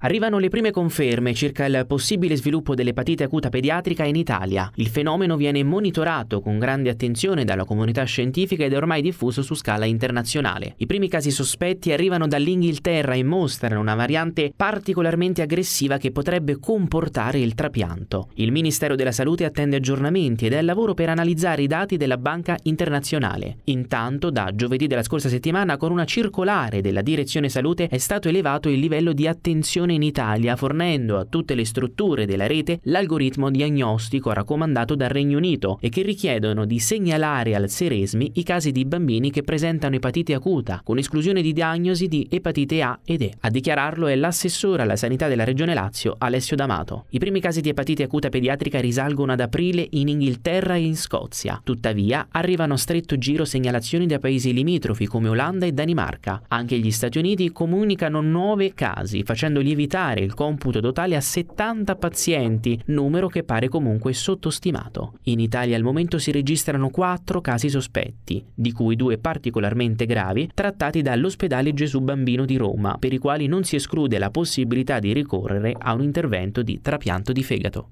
Arrivano le prime conferme circa il possibile sviluppo dell'epatite acuta pediatrica in Italia. Il fenomeno viene monitorato con grande attenzione dalla comunità scientifica ed è ormai diffuso su scala internazionale. I primi casi sospetti arrivano dall'Inghilterra e mostrano una variante particolarmente aggressiva che potrebbe comportare il trapianto. Il Ministero della Salute attende aggiornamenti ed è al lavoro per analizzare i dati della Banca Internazionale. Intanto, da giovedì della scorsa settimana, con una circolare della Direzione Salute è stato elevato il livello di attenzione in Italia fornendo a tutte le strutture della rete l'algoritmo diagnostico raccomandato dal Regno Unito e che richiedono di segnalare al Seresmi i casi di bambini che presentano epatite acuta, con esclusione di diagnosi di epatite A ed E. A dichiararlo è l'assessore alla sanità della Regione Lazio, Alessio D'Amato. I primi casi di epatite acuta pediatrica risalgono ad aprile in Inghilterra e in Scozia. Tuttavia, arrivano a stretto giro segnalazioni da paesi limitrofi come Olanda e Danimarca. Anche gli Stati Uniti comunicano nuove casi, facendo lievitare il computo totale a 70 pazienti, numero che pare comunque sottostimato. In Italia al momento si registrano 4 casi sospetti, di cui due particolarmente gravi, trattati dall'ospedale Gesù Bambino di Roma, per i quali non si esclude la possibilità di ricorrere a un intervento di trapianto di fegato.